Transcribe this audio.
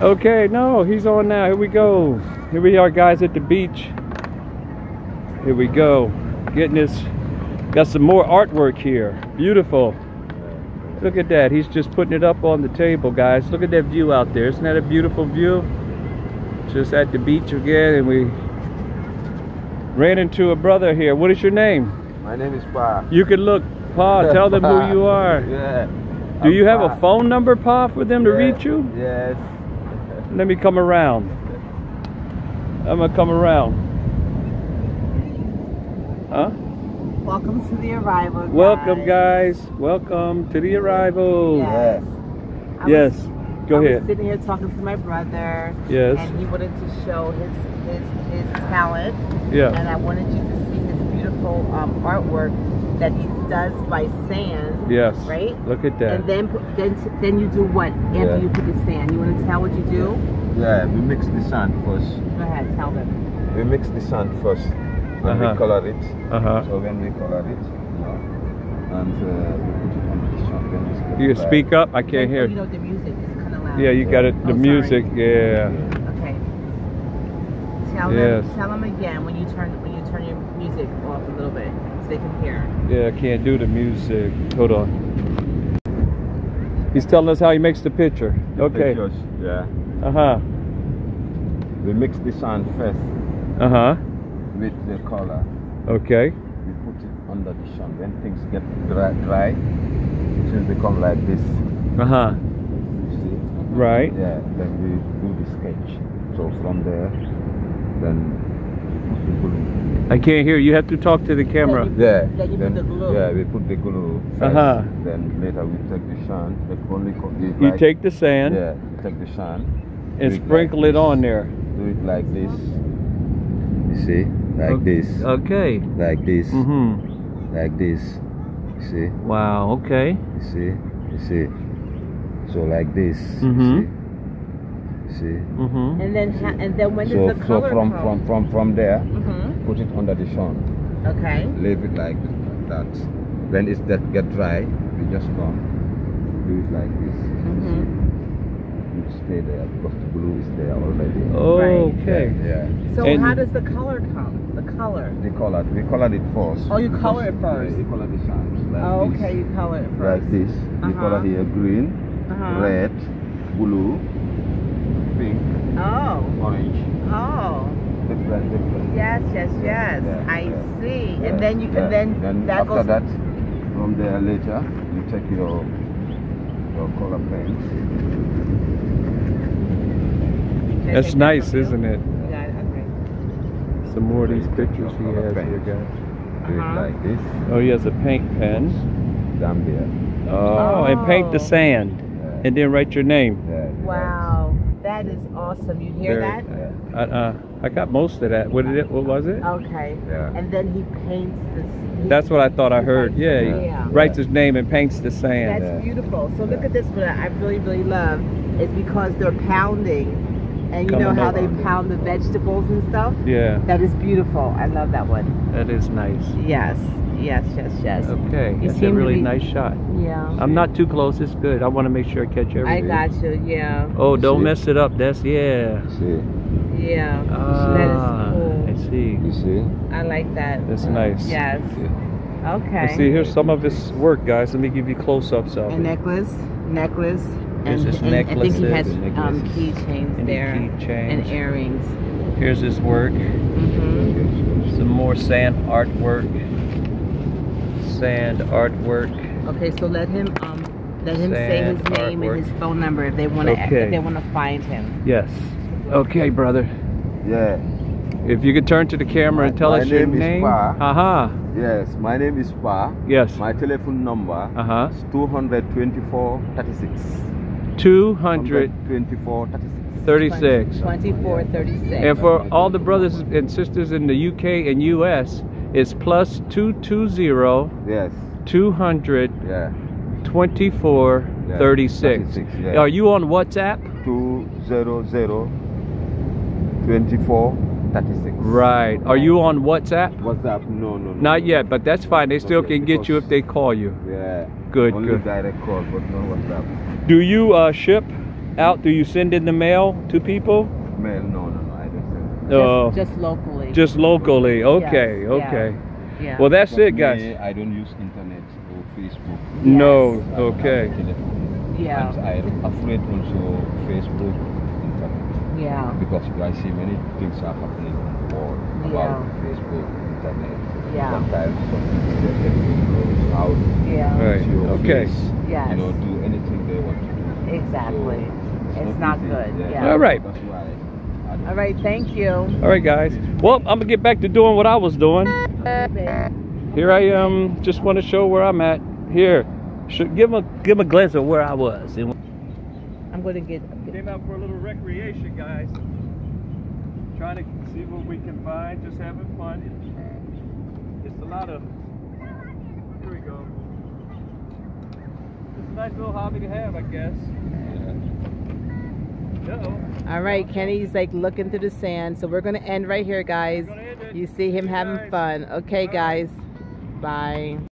Okay, no, he's on now. Here we go. Here we are, guys, at the beach. Here we go. Getting this. Got some more artwork here. Beautiful. Look at that. He's just putting it up on the table, guys. Look at that view out there. Isn't that a beautiful view? Just at the beach again, and we ran into a brother here. What is your name? My name is Pa. You can look, Pa. Tell them who you are. Yeah. Do I'm you have a phone number, Pa, for them to Yeah, reach you? Yes. Let me come around. I'm gonna come around. Huh? Welcome to the arrival. Guys. Welcome, guys. Welcome to the arrival. Yes. I was- Yes. Go I ahead. sitting here talking to my brother. Yes. And he wanted to show his his his talent. Yeah. And I wanted you to see his beautiful um, artwork that he does by sand. Yes. Right. Look at that. And then then then you do what after Yeah. you put the sand? You want to tell what you do? Yeah, we mix the sand first. Go ahead, tell them. We mix the sand first. Then Uh-huh. we color it. Uh huh. So when we color it, you and uh, we put it on the sand, then it's get You dry. speak up. I can't Then- hear. You know the music is kind of loud. Yeah, you got it. The Oh, sorry. music. Yeah. Okay. Tell Yes. them. Tell them again when you turn when you turn your music off a little bit so they can hear. Yeah. I can't do the music. Hold on. He's telling us how he makes the picture. The Okay. pictures, yeah. Uh huh. We mix the sand first Uh huh. with the color. Okay. We put it under the sun. When things get dry, dry it will become like this. Uh huh. You see? Right. Yeah. Then we do the sketch. So from there, then we put the glue. I can't hear. You have to talk to the camera. Yeah. Then you put the glue. Yeah, we put the glue first. Uh-huh. Then later we take the sand. Like only co- you You like- take the sand Yeah, you take the sand. and do it sprinkle like it on there. Do it like this. You see, like Okay. this, Okay. like this, Mm-hmm. like this. You see, Wow. Okay. you see, you see. So like this. Mhm. You see. You see. Mm-hmm. And then ha- and then when So, does the so color from, come? from from from there, hmm put it under the sun. Okay. Leave it like that. When it's that get dry, we just come. Do it like this. Mhm. You stay there because the glue is there already. Okay. Yeah. So And- how does the color come? The color. They color. We colored it first. Oh, you color it first. Yeah, you color the sands like Oh, this. okay. You color it first. Like this. We Uh-huh. color here green, Uh-huh. red, blue, pink, Oh. orange. Oh. Different, different. Yes. Yes. Yes. Yeah, I yeah. see. Yeah, And then you yeah. and then, that after goes. that, from there later, you take your your color paints. That's nice, from you? isn't it? Yeah. Okay. Some more of these pictures he has paint. here, guys. Do it Uh-huh. like this. Oh, he has a paint pen. Gambia. Oh, and paint the Oh. sand, Yeah. and then write your name. yeah. Wow. That is awesome. You hear Very- that? Uh, uh, I got most of that. What did it? What was it? Okay. Yeah. And then he paints the. he- That's what I thought I heard. paints Yeah, he Yeah. writes his name and paints the sand. That's Yeah. beautiful. So look at this one I really, really love is because they're pounding. And you know how up. they pound the vegetables and stuff? Yeah, That is beautiful. I love that one. that is nice. Yes. Yes, yes, yes. Okay, You that's a really be- nice shot. Yeah. I'm not too close. It's good. I want to make sure I catch everything. I got you. Yeah. Oh, don't See? mess it up. That's yeah. See, Yeah. Ah, that I see. you see. I like that. That's nice. Yes. Okay. You see, here's some of his work, guys. Let me give you close-ups of a it. necklace, necklace, Here's and, his and I think he has necklaces, um, keychains and there keychains. and earrings. Here's his work. hmm Some more sand artwork. Sand artwork. Okay, so let him um let him say his name artwork. and his phone number if they want to Okay. if they want to find him. Yes. Okay, brother. Yeah. If you could turn to the camera and tell my us your name is name. is Pa. Haha. Yes. My name is Pa. Yes. My telephone number Uh huh. is 224 36. 236. 224 36. 24, 36. And for all the brothers and sisters in the UK and US, it's plus 220 Yes. 200 Yeah. 24 Yeah, 36. 36, yeah. Are you on WhatsApp? 200 24 36. Right. Are you on WhatsApp? What's up? No, no, no. Not yet, but that's fine. They still Okay, can get you if they call you. Yeah. Good, Only good. direct call, but no WhatsApp. Do you uh, ship? out? Do you send in the mail to people? Mail? No, no, no. I don't send. Uh, just, just locally. just locally. Okay, yeah. okay. yeah. yeah. Well, that's But it, me, guys. I don't use internet or Facebook. No. I don't have Okay. a yeah. And I'm afraid also Facebook, internet. Yeah. Because I see many things are happening on the world about Facebook, internet. Yeah. Sometimes some people just everything goes out. Yeah. Right. your Okay. face, Yes. You know, do anything they want to do. Exactly. So, It's not easy. good, yeah. All right. That's why all right, Thank you. All right, guys. Well, I'm gonna get back to doing what I was doing. Here I am. Just want to show where I'm at. Here, should give 'em a give 'em a glance of where I was. I'm going to get. Came out for a little recreation, guys. Trying to see what we can find. Just having fun. It's a lot of. Here we go. It's a nice little hobby to have, I guess. Yeah. Uh oh. All right, Kenny's like looking through the sand, so we're gonna end right here, guys. We're gonna end it. You see him See you having guys. fun. Okay, Bye. guys. Bye.